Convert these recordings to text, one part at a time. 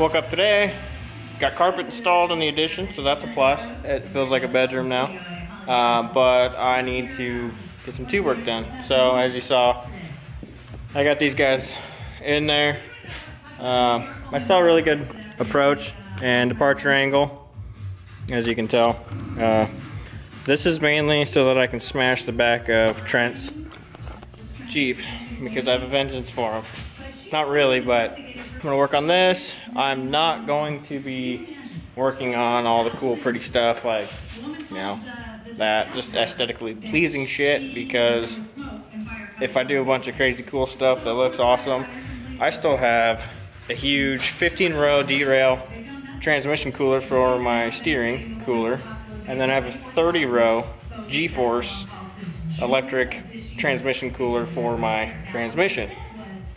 woke up today, got carpet installed in the addition, so that's a plus. It feels like a bedroom now. Uh, but I need to get some tube work done. So as you saw, I got these guys in there. Um, I saw a really good approach and departure angle, as you can tell. Uh, this is mainly so that I can smash the back of Trent's Jeep because I have a vengeance for him. Not really, but I'm gonna work on this. I'm not going to be working on all the cool, pretty stuff like, you know, that just aesthetically pleasing shit because if I do a bunch of crazy cool stuff that looks awesome, I still have a huge 15 row Derale transmission cooler for my steering cooler and then I have a 30 row G-Force electric transmission cooler for my transmission.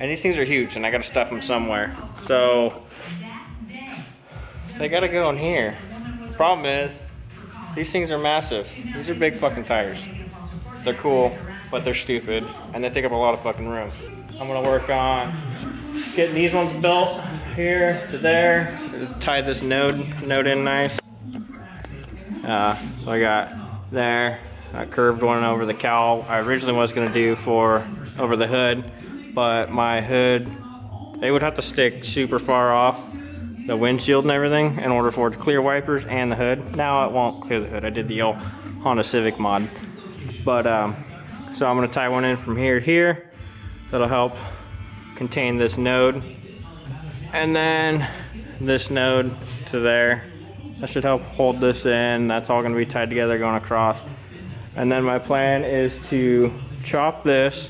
And these things are huge and I gotta stuff them somewhere. So, they gotta go in here. Problem is, these things are massive. These are big fucking tires. They're cool, but they're stupid, and they take up a lot of fucking room. I'm gonna work on getting these ones built here to there. Tie this node, node in nice. Uh, so I got there, a curved one over the cowl. I originally was gonna do for over the hood, but my hood, they would have to stick super far off the windshield and everything in order for it to clear wipers and the hood. Now it won't clear the hood. I did the old Honda Civic mod. But, um, so I'm gonna tie one in from here to here. That'll help contain this node. And then this node to there. That should help hold this in. That's all gonna be tied together going across. And then my plan is to chop this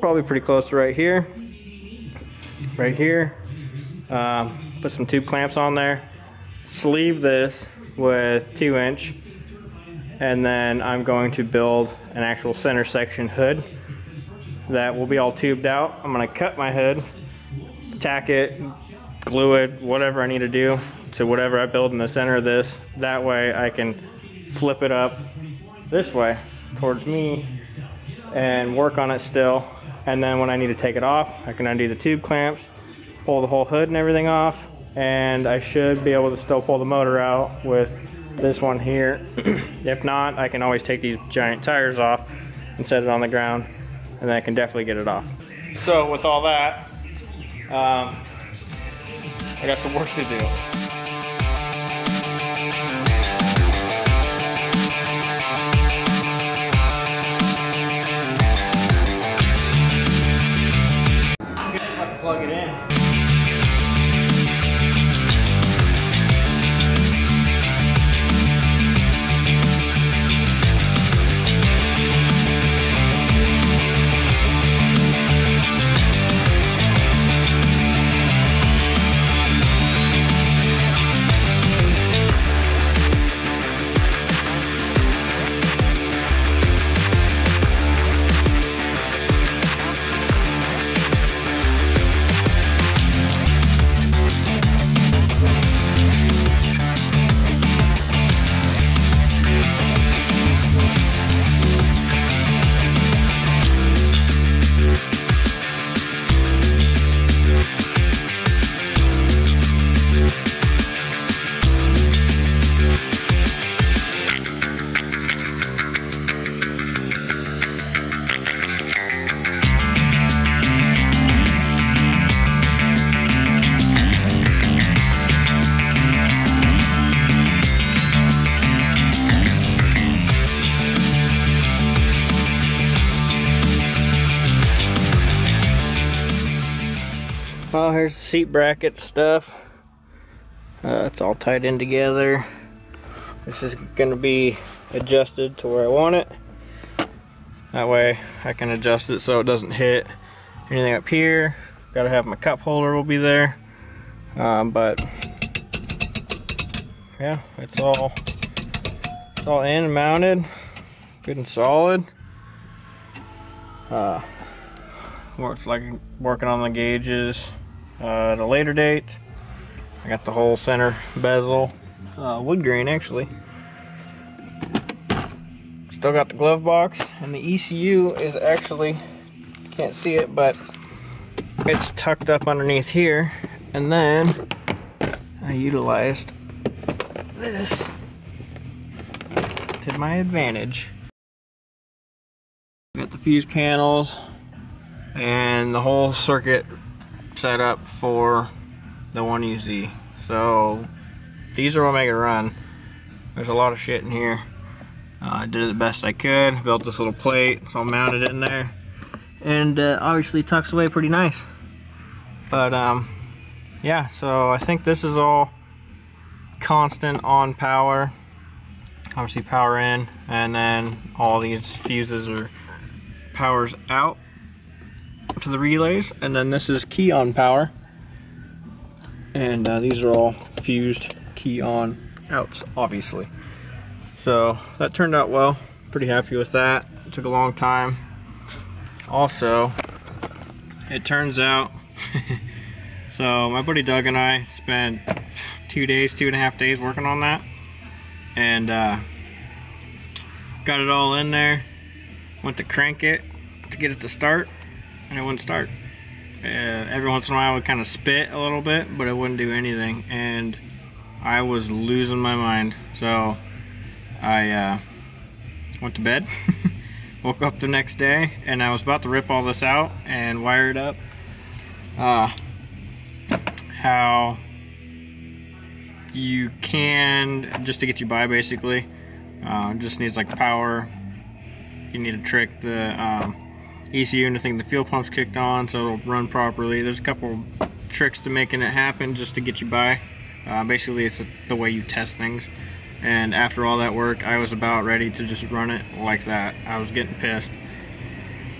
probably pretty close to right here. Right here. Um, put some tube clamps on there. Sleeve this with two inch. And then I'm going to build an actual center section hood that will be all tubed out. I'm gonna cut my hood, tack it, glue it, whatever I need to do to whatever I build in the center of this. That way I can flip it up this way towards me and work on it still. And then when I need to take it off, I can undo the tube clamps, pull the whole hood and everything off, and I should be able to still pull the motor out with this one here. if not, I can always take these giant tires off and set it on the ground, and then I can definitely get it off. So with all that, um, I got some work to do. Plug it in. Here's the seat bracket stuff. Uh, it's all tied in together. This is going to be adjusted to where I want it. That way I can adjust it so it doesn't hit anything up here. Got to have my cup holder will be there. Um, but yeah, it's all it's all in and mounted, good and solid. Uh, works like working on the gauges uh, at a later date. I got the whole center bezel, uh, wood grain actually. Still got the glove box, and the ECU is actually, can't see it, but it's tucked up underneath here, And then I utilized this to my advantage. Got the fuse panels and the whole circuit set up for the 1UZ. So these are what make it run. There's a lot of shit in here. Uh, I did the best I could. Built this little plate, so I mounted in there. And uh, obviously tucks away pretty nice. But um, yeah, so I think this is all constant on power. Obviously power in, and then all these fuses are powers out to the relays, and then this is key on power. And uh, these are all fused key on outs, obviously. So that turned out well. Pretty happy with that. It took a long time. Also, it turns out, so my buddy Doug and I spent two days, two and a half days working on that. And uh, got it all in there. Went to crank it to get it to start, and it wouldn't start. Uh, every once in a while it would kind of spit a little bit, but it wouldn't do anything. And I was losing my mind. So I uh, went to bed, woke up the next day, and I was about to rip all this out and wire it up. Uh, how you can, just to get you by basically, uh, just needs like power. You need to trick the um, ECU into thinking the fuel pump's kicked on so it'll run properly. There's a couple tricks to making it happen just to get you by. Uh, basically, it's the way you test things. And after all that work, I was about ready to just run it like that. I was getting pissed.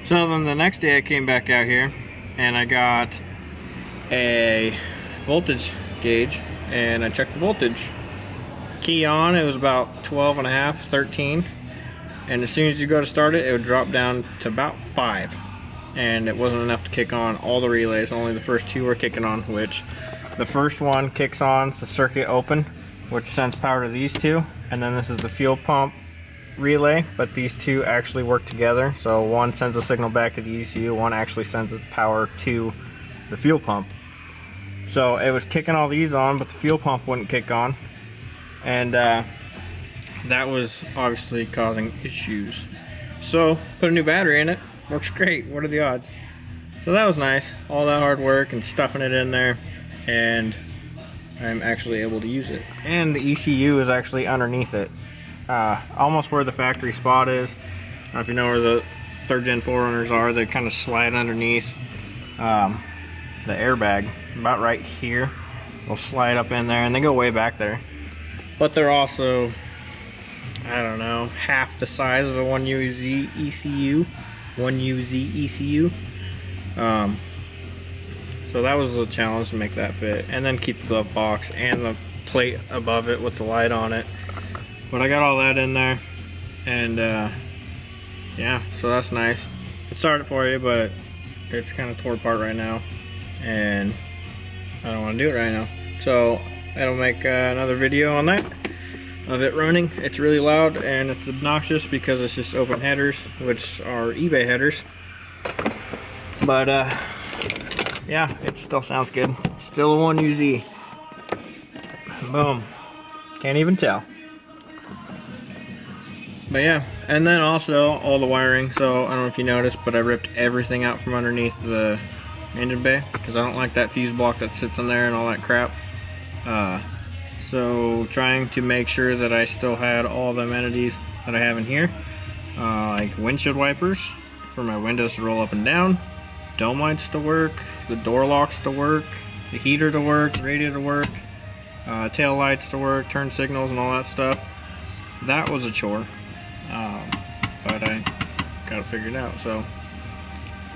So then the next day I came back out here and I got a voltage gauge and I checked the voltage. Key on, it was about 12 and a half, 13. And as soon as you go to start it, it would drop down to about five. And it wasn't enough to kick on all the relays, only the first two were kicking on, which the first one kicks on the circuit open, which sends power to these two. And then this is the fuel pump relay, but these two actually work together. So one sends a signal back to the ECU, one actually sends power to the fuel pump. So it was kicking all these on, but the fuel pump wouldn't kick on. And uh, that was obviously causing issues. So put a new battery in it, works great. What are the odds? So that was nice. All that hard work and stuffing it in there and I'm actually able to use it. And the ECU is actually underneath it. Uh, almost where the factory spot is. if you know where the third gen 4Runners are, they kind of slide underneath um, the airbag. About right here. They'll slide up in there and they go way back there. But they're also, I don't know, half the size of a 1UZ ECU. 1UZ ECU. Um, so that was a challenge to make that fit. And then keep the glove box and the plate above it with the light on it. But I got all that in there. And uh, yeah, so that's nice. It started for you, but it's kind of tore apart right now. And I don't want to do it right now. So I'll make uh, another video on that of it running. It's really loud and it's obnoxious because it's just open headers, which are eBay headers. But uh, yeah, it still sounds good. Still a 1UZ. Boom. Can't even tell. But yeah, and then also all the wiring. So I don't know if you noticed, but I ripped everything out from underneath the engine bay because I don't like that fuse block that sits in there and all that crap. Uh, so trying to make sure that I still had all the amenities that I have in here. Uh, like windshield wipers for my windows to roll up and down dome lights to work, the door locks to work, the heater to work, radio to work, uh, tail lights to work, turn signals and all that stuff. That was a chore, um, but I got it figured out. So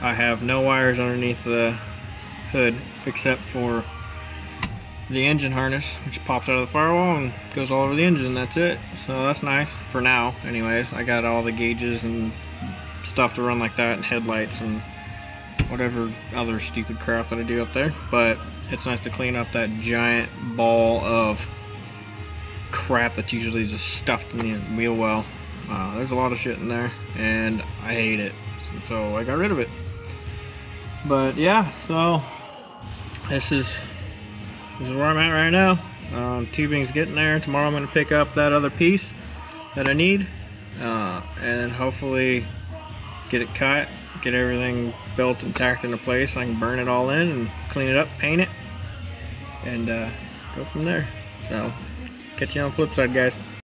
I have no wires underneath the hood except for the engine harness which pops out of the firewall and goes all over the engine that's it so that's nice for now anyways I got all the gauges and stuff to run like that and headlights and whatever other stupid crap that I do up there. But it's nice to clean up that giant ball of crap that's usually just stuffed in the wheel well. Uh, there's a lot of shit in there, and I hate it. So I got rid of it. But yeah, so this is this is where I'm at right now. Um, tubing's getting there. Tomorrow I'm going to pick up that other piece that I need. Uh, and hopefully get it cut, get everything built and tacked into place. I can burn it all in and clean it up, paint it, and uh, go from there. So, catch you on the flip side, guys.